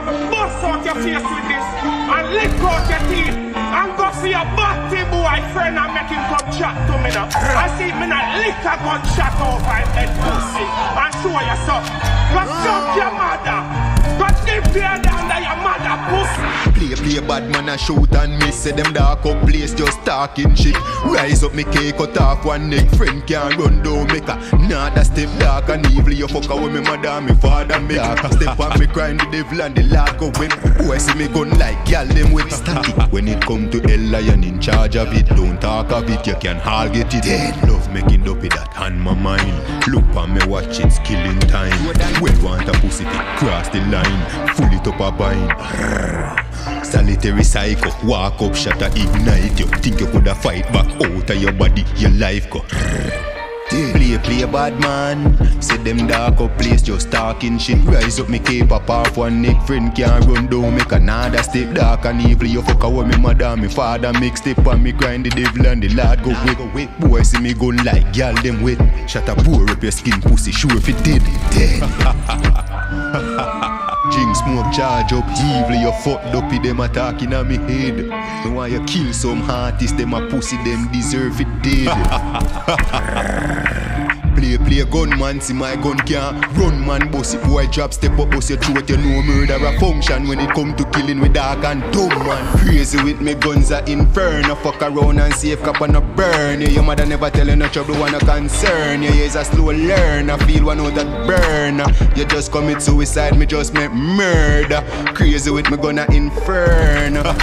me bust out your face with this and lick out your teeth and go see a batty boy friend and make him come chat to me now. I see me not lick a gunshot over him head pussy and show you something. Go suck your mother. Go dip your under your mother pussy. Play, play bad man a shoot and miss. Say them dark up place just talking shit. Rise up me cake cut off one neck Friend can't run down make a Nah Nada step dark. And evil You fuck with me mother me father make Step on me crying the devil and the Lord go whip Boy see me gun like gal them with static When it come to hell lion in charge of it. Don't talk of it you can all get it Dead. Love making with that hand my mind. Look on me watch it's killing time. Well want a pussy to cross the line. Full it up a bind Solitary psycho, walk up, shut ignite you. Think you coulda fight back out of your body, your life go. Play, play bad man. Say them dark up place just talking shit. Rise up me cape up off one neck. Friend can't run down, make another step dark and evil. You fuck away me mother, me father. Make step on me grind the devil and the lord go wait. Boy see me gun like gal them wet. Shut up, pour up your skin pussy. Sure if it did it dead. Smoke charge up evil, you fucked up them attacking on me head. Me want you kill some artists, them a pussy, them deserve it dead. Play, play gunman, see my gun can't run man. Bossy boy drop step up boss your throat you know murder a function. When it come to killing with dark and dumb man. Crazy with me guns are inferno fuck around and see if cap on a burn you. Your mother never tell you no trouble wanna concern you. Is a slow learner feel one out that burn. You just commit suicide me just make murder. Crazy with me gun a inferno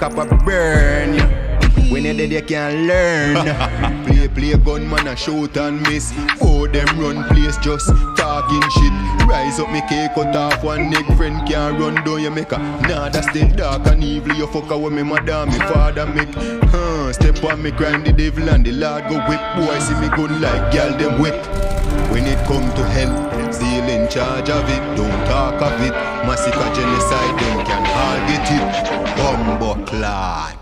cap a burn you. When you're dead, you can't learn. play, play gunman and shoot and miss. Oh, them run place just talking shit. Rise up, me cake cut off one neck. Friend can't run down, you make a nada stay dark and evil. You fuck with me mother, me father make. Huh, step on me, grind the devil and the Lord go whip. Boy, see me gun like gal them whip. When it come to hell, zeal in charge of it. Don't talk of it. Massacre, genocide, them can all get it. Bumbo clot.